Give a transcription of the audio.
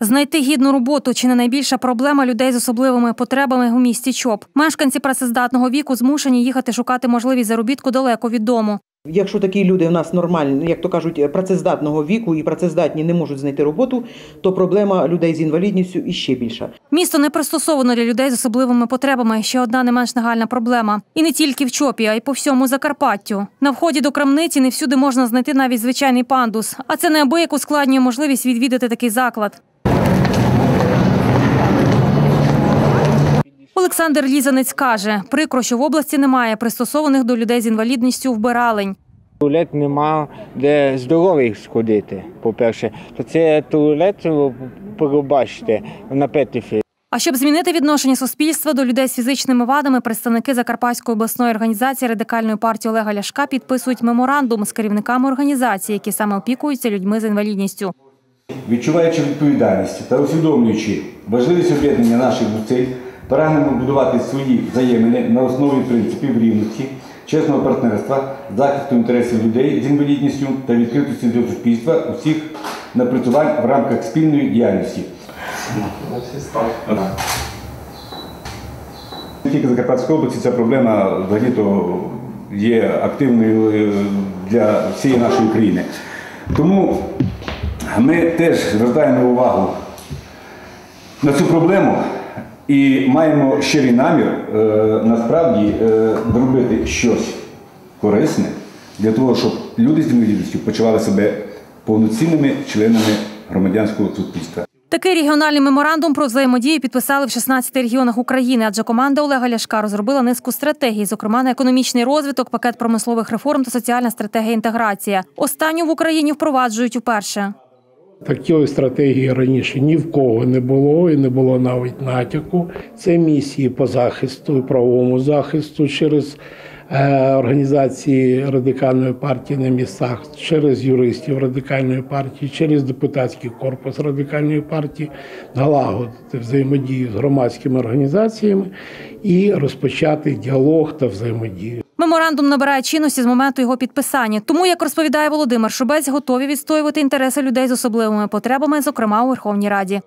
Знайти гідну роботу чи не найбільша проблема людей з особливими потребами у місті ЧОП. Мешканці працездатного віку змушені їхати шукати можливість заробітку далеко від дому. Якщо такі люди в нас нормальні, як то кажуть, працездатного віку і працездатні не можуть знайти роботу, то проблема людей з інвалідністю іще більша. Місто не пристосовано для людей з особливими потребами. Ще одна не менш нагальна проблема. І не тільки в ЧОПі, а й по всьому Закарпаттю. На вході до крамниці не всюди можна знайти навіть звичайний пандус. А це неабияк ускладнює можливість відвідати такий заклад. Олександр Лізанець каже, прикро, що в області немає пристосованих до людей з інвалідністю вбиралень. Туалет нема де здорових сходити, по-перше. То це туалет, ви побачите, на Петрівці. А щоб змінити відношення суспільства до людей з фізичними вадами, представники Закарпатської обласної організації радикальної партії Олега Ляшка підписують меморандум з керівниками організації, які саме опікуються людьми з інвалідністю. Відчуваючи відповідальність та усвідомлюючи важливість об'єднання наших зусиль, прагнемо будувати свої взаємини на основі принципів рівності, чесного партнерства, захисту інтересів людей з інвалідністю та відкритості до суспільства усіх напрацювань в рамках спільної діяльності. Не тільки Закарпатської області ця проблема взагалі-то є активною е, для всієї нашої країни. Тому ми теж звертаємо увагу на цю проблему і маємо щирий намір е, насправді е, зробити щось корисне для того, щоб люди з інвалідністю почували себе повноцінними членами громадянського суспільства. Такий регіональний меморандум про взаємодію підписали в 16 регіонах України, адже команда Олега Ляшка розробила низку стратегій, зокрема на економічний розвиток, пакет промислових реформ та соціальна стратегія інтеграція. Останню в Україні впроваджують уперше. Такої стратегії раніше ні в кого не було і не було навіть натяку. Це місії по захисту і правовому захисту через організації радикальної партії на місцях, через юристів радикальної партії, через депутатський корпус радикальної партії, налагодити взаємодію з громадськими організаціями і розпочати діалог та взаємодію. Меморандум набирає чинності з моменту його підписання. Тому, як розповідає Володимир Шубець, готові відстоювати інтереси людей з особливими потребами, зокрема у Верховній Раді.